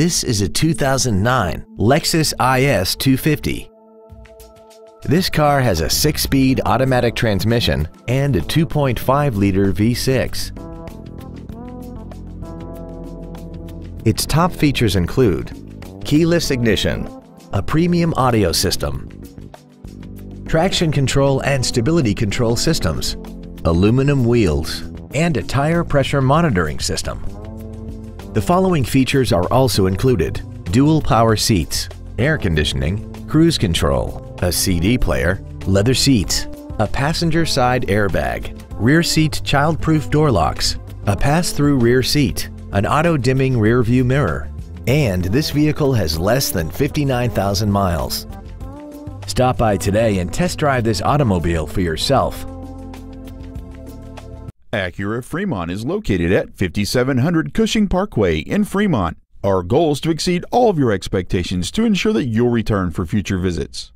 This is a 2009 Lexus IS 250. This car has a 6-speed automatic transmission and a 2.5-liter V6. Its top features include keyless ignition, a premium audio system, traction control and stability control systems, aluminum wheels, and a tire pressure monitoring system. The following features are also included. Dual power seats, air conditioning, cruise control, a CD player, leather seats, a passenger side airbag, rear seat child-proof door locks, a pass-through rear seat, an auto-dimming rear view mirror, and this vehicle has less than 59,000 miles. Stop by today and test drive this automobile for yourself. Acura Fremont is located at 5700 Cushing Parkway in Fremont. Our goal is to exceed all of your expectations to ensure that you'll return for future visits.